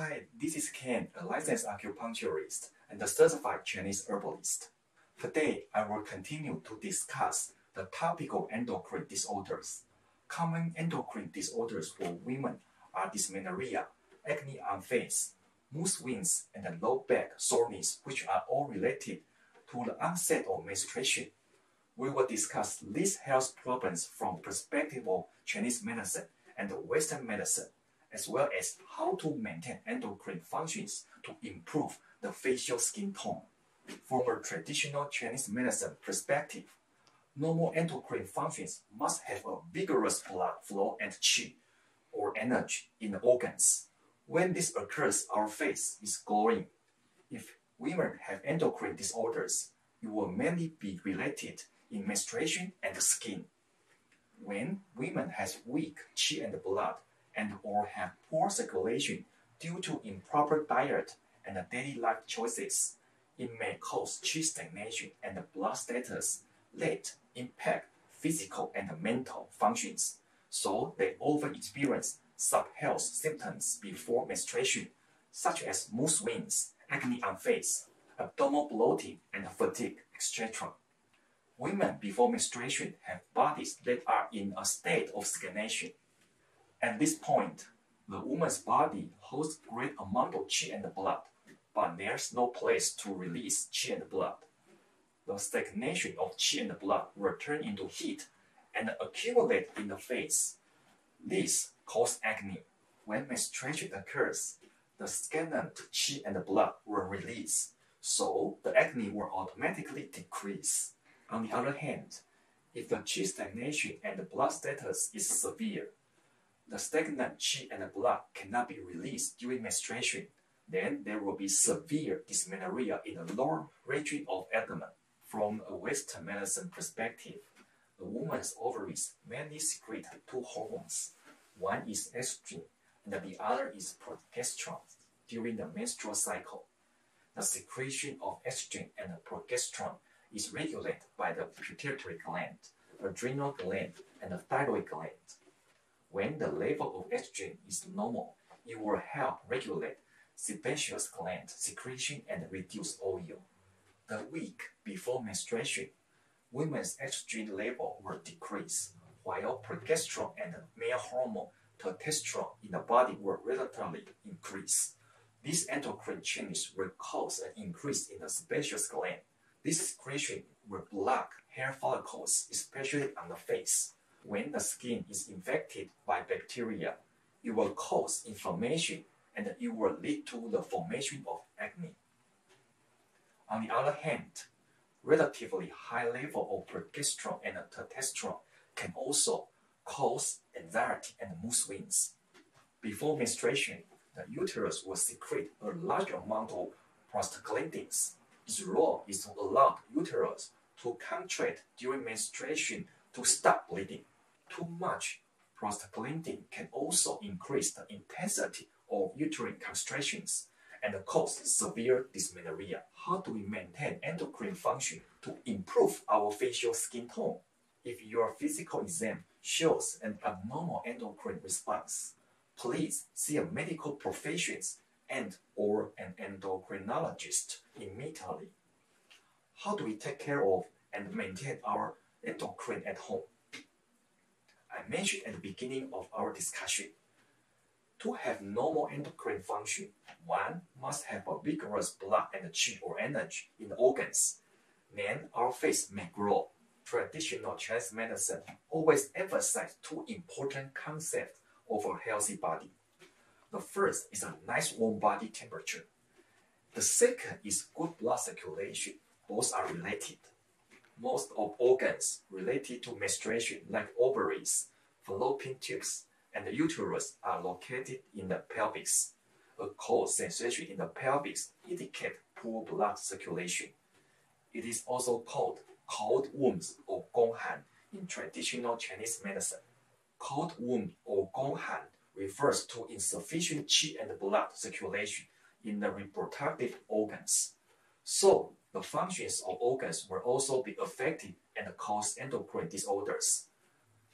Hi, this is Ken, a licensed acupuncturist and a certified Chinese herbalist. Today, I will continue to discuss the topic of endocrine disorders. Common endocrine disorders for women are dysmenorrhea, acne on face, mood swings, and low back soreness, which are all related to the onset of menstruation. We will discuss these health problems from perspective of Chinese medicine and Western medicine as well as how to maintain endocrine functions to improve the facial skin tone. From a traditional Chinese medicine perspective, normal endocrine functions must have a vigorous blood flow and qi, or energy, in the organs. When this occurs, our face is glowing. If women have endocrine disorders, it will mainly be related in menstruation and skin. When women has weak qi and blood, and or have poor circulation due to improper diet and daily life choices. It may cause qi stagnation and blood stasis that impact physical and mental functions, so they often experience sub-health symptoms before menstruation, such as mood swings, acne on face, abdominal bloating, and fatigue, etc. Women before menstruation have bodies that are in a state of stagnation at this point, the woman's body holds great amount of qi and blood, but there's no place to release qi and blood. The stagnation of qi and blood will turn into heat and accumulate in the face. This causes acne. When menstruation occurs, the stagnant qi and blood will release, so the acne will automatically decrease. On the other hand, if the qi stagnation and blood stasis is severe, the stagnant qi and blood cannot be released during menstruation, then there will be severe dysmenorrhea in the lower region of abdomen. From a Western medicine perspective, a woman's ovaries mainly secrete two hormones. One is estrogen, and the other is progesterone during the menstrual cycle. The secretion of estrogen and progesterone is regulated by the pituitary gland, adrenal gland, and the thyroid gland. When the level of estrogen is normal, it will help regulate sebaceous gland secretion and reduce oil. The week before menstruation, women's estrogen level will decrease, while progesterone and male hormone testosterone in the body will relatively increase. These endocrine changes will cause an increase in the sebaceous gland. This secretion will block hair follicles, especially on the face. When the skin is infected by bacteria, it will cause inflammation and it will lead to the formation of acne. On the other hand, relatively high level of progesterone and testosterone can also cause anxiety and mood swings. Before menstruation, the uterus will secrete a large amount of prostaglandins. Its role is to allow the uterus to contract during menstruation to stop bleeding. Too much prostaglandin can also increase the intensity of uterine contractions and cause severe dysmenorrhea. How do we maintain endocrine function to improve our facial skin tone? If your physical exam shows an abnormal endocrine response, please see a medical professional and or an endocrinologist immediately. How do we take care of and maintain our endocrine at home? I mentioned at the beginning of our discussion. To have normal endocrine function, one must have a vigorous blood and qi or energy in the organs. Then our face may grow. Traditional Chinese medicine always emphasizes two important concepts of a healthy body. The first is a nice warm body temperature. The second is good blood circulation. Both are related most of organs related to menstruation, like ovaries, fallopian tubes, and the uterus, are located in the pelvis. A cold sensation in the pelvis indicates poor blood circulation. It is also called cold womb or gonghan in traditional Chinese medicine. Cold womb or gonghan refers to insufficient qi and blood circulation in the reproductive organs. So, the functions of organs will also be affected and cause endocrine disorders.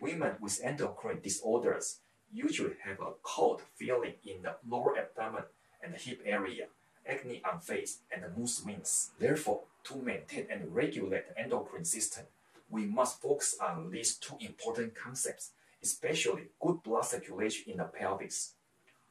Women with endocrine disorders usually have a cold feeling in the lower abdomen and hip area, acne on face, and mood swings. Therefore, to maintain and regulate the endocrine system, we must focus on these two important concepts, especially good blood circulation in the pelvis.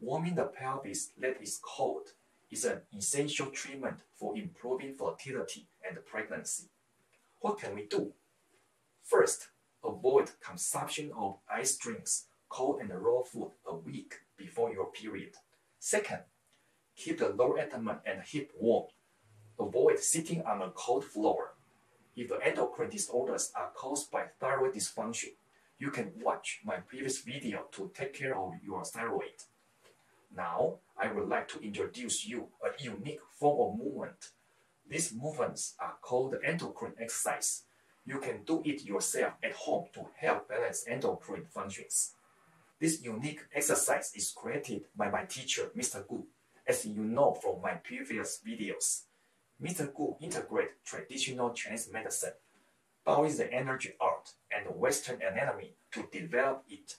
Warming the pelvis that is cold is an essential treatment for improving fertility and pregnancy. What can we do? First, avoid consumption of ice drinks, cold and raw food a week before your period. Second, keep the lower abdomen and hip warm. Avoid sitting on a cold floor. If the endocrine disorders are caused by thyroid dysfunction, you can watch my previous video to take care of your thyroid. Now, I would like to introduce you a unique form of movement. These movements are called endocrine exercise. You can do it yourself at home to help balance endocrine functions. This unique exercise is created by my teacher, Mr. Gu, as you know from my previous videos. Mr. Gu integrates traditional Chinese medicine, Taoist energy art, and the Western anatomy to develop it.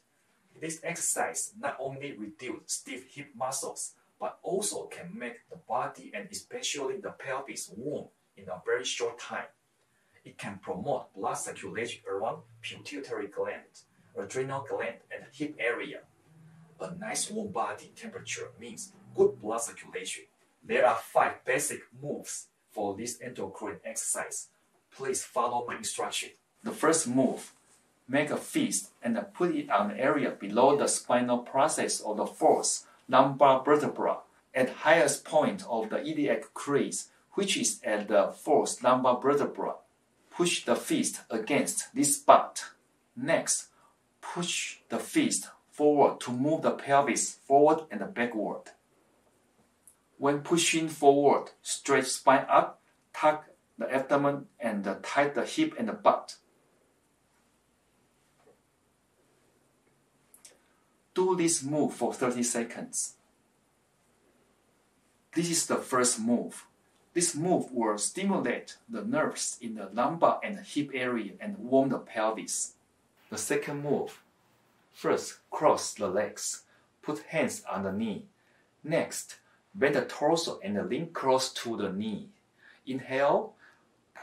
This exercise not only reduces stiff hip muscles, but also can make the body and especially the pelvis warm in a very short time. It can promote blood circulation around pituitary gland, adrenal gland, and hip area. A nice warm body temperature means good blood circulation. There are five basic moves for this endocrine exercise. Please follow my instruction. The first move make a fist and put it on the area below the spinal process of the fourth lumbar vertebra at highest point of the iliac crest, which is at the fourth lumbar vertebra. Push the fist against this spot. Next, push the fist forward to move the pelvis forward and backward. When pushing forward, stretch spine up, tuck the abdomen, and tight the hip and the butt. Do this move for 30 seconds. This is the first move. This move will stimulate the nerves in the lumbar and hip area and warm the pelvis. The second move. First, cross the legs. Put hands on the knee. Next, bend the torso and the lean close to the knee. Inhale,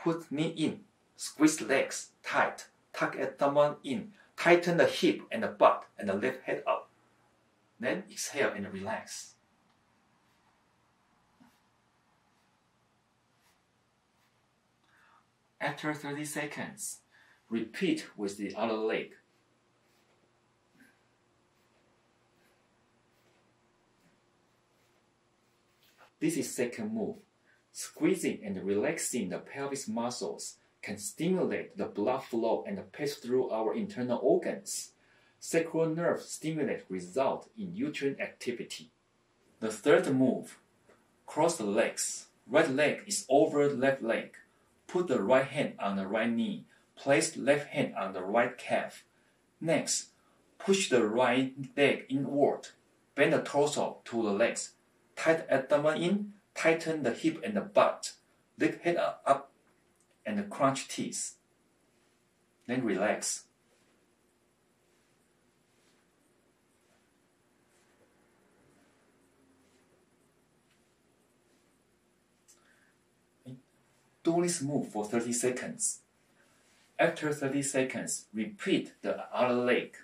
put knee in, squeeze legs tight, tuck abdomen in, tighten the hip and the butt and the left head up. Then exhale and relax. After 30 seconds, repeat with the other leg. This is second move. Squeezing and relaxing the pelvis muscles can stimulate the blood flow and pass through our internal organs. Sacral nerve stimulate result in uterine activity. The third move, cross the legs. Right leg is over left leg. Put the right hand on the right knee. Place left hand on the right calf. Next, push the right leg inward. Bend the torso to the legs. Tight abdomen in. Tighten the hip and the butt. Lift head up and crunch teeth. Then relax. Do this move for 30 seconds. After 30 seconds, repeat the other leg.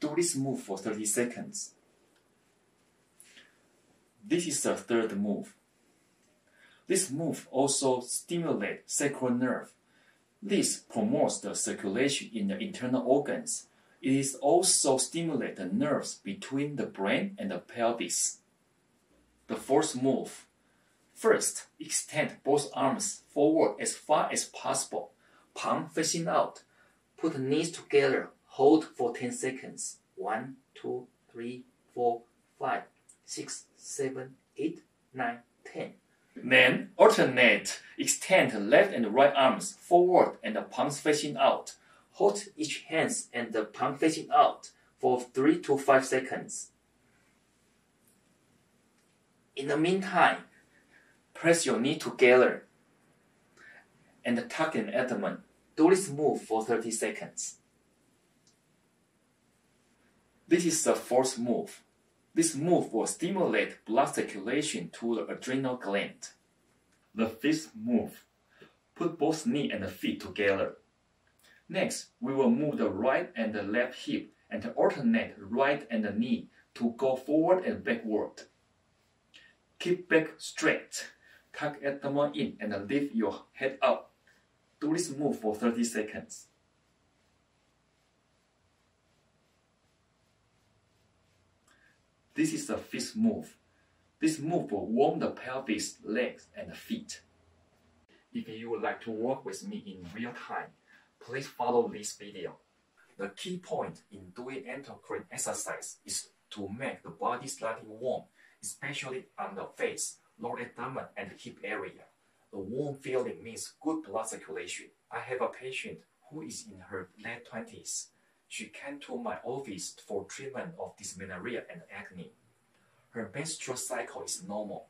Do this move for 30 seconds. This is the third move. This move also stimulates sacral nerve. This promotes the circulation in the internal organs. It is also stimulate the nerves between the brain and the pelvis. The fourth move. First, extend both arms forward as far as possible, palm facing out. Put knees together, hold for 10 seconds. 1, 2, 3, 4, 5, 6, 7, 8, 9, 10. Then alternate, extend left and right arms forward and the palms facing out. Hold each hands and the palm facing out for 3 to 5 seconds. In the meantime, press your knee together and tuck an abdomen. Do this move for 30 seconds. This is the fourth move. This move will stimulate blood circulation to the adrenal gland. The fifth move. Put both knee and feet together. Next, we will move the right and the left hip and alternate right and the knee to go forward and backward. Keep back straight. Tuck abdomen in and lift your head up. Do this move for 30 seconds. This is the fifth move. This move will warm the pelvis, legs, and feet. If you would like to work with me in real time, please follow this video. The key point in doing endocrine exercise is to make the body slightly warm, especially on the face, lower abdomen, and hip area. The warm feeling means good blood circulation. I have a patient who is in her late 20s. She came to my office for treatment of dysmenorrhea and acne. Her menstrual cycle is normal.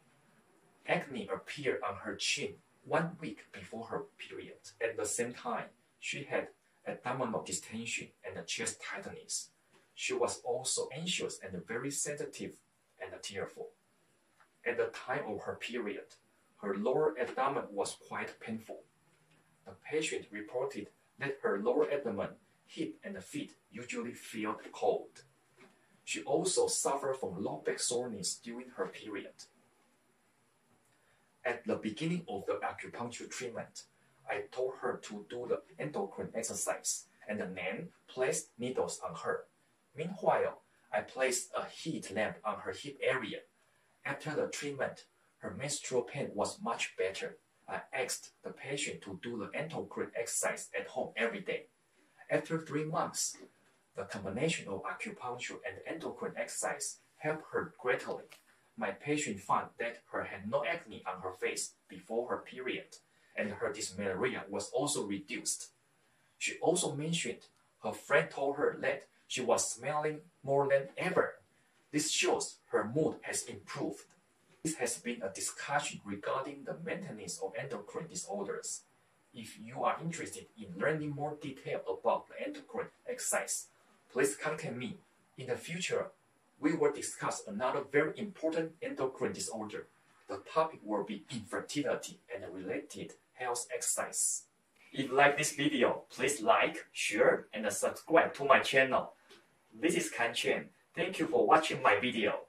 Acne appeared on her chin one week before her period. At the same time, she had abdominal distension and chest tightness. She was also anxious and very sensitive and tearful. At the time of her period, her lower abdomen was quite painful. The patient reported that her lower abdomen, hip, and the feet usually feel cold. She also suffered from low back soreness during her period. At the beginning of the acupuncture treatment, I told her to do the endocrine exercise and then placed needles on her. Meanwhile, I placed a heat lamp on her hip area. After the treatment, her menstrual pain was much better. I asked the patient to do the endocrine exercise at home every day. After three months, the combination of acupuncture and endocrine exercise helped her greatly. My patient found that her had no acne on her face before her period and her dysmenorrhea was also reduced. She also mentioned her friend told her that she was smiling more than ever. This shows her mood has improved. This has been a discussion regarding the maintenance of endocrine disorders. If you are interested in learning more detail about the endocrine exercise, please contact me. In the future, we will discuss another very important endocrine disorder. The topic will be infertility and related health exercise. If you like this video, please like, share, and subscribe to my channel. This is Kan Chen. Thank you for watching my video.